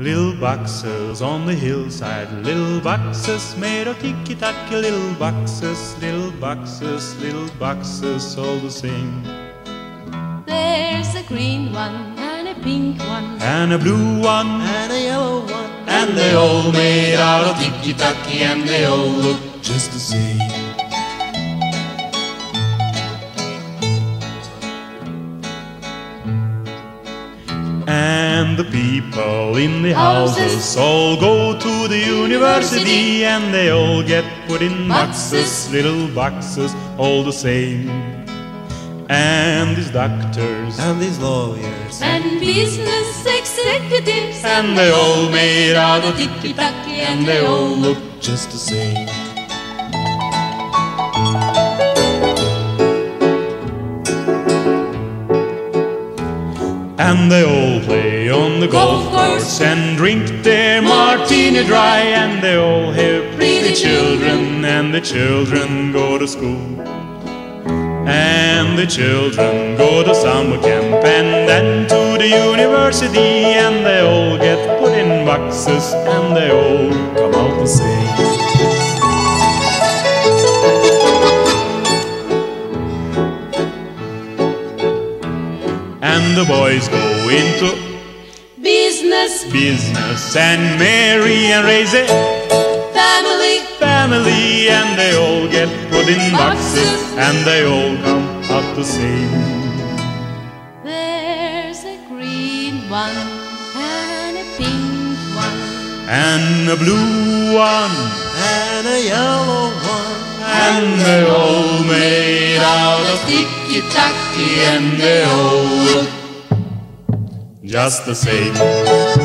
Little boxes on the hillside, little boxes made of ticky tacky, little boxes, little boxes, little boxes, all the same. There's a green one and a pink one And a blue one, and a yellow one, and they all made out of ticky tacky, and they all look just the same. And the people in the houses Houses. all go to the university and they all get put in boxes, Boxes. little boxes, all the same. And these doctors, and these lawyers, and business executives and they all made out of ticky tacky and they all look just the same. And they all play on the golf course. and drink their martini dry. And they all have pretty children, and the children go to school. And the children go to summer camp and then to the university. And they all get put in boxes, and they all come out the same. And the boys go into business. business and marry and raise a family. family. And they all get put in boxes Boxes. and they all come out the same. There's a green one and a pink one. And a blue one. And a yellow one, and they're all made out of ticky tacky and they're all just the same.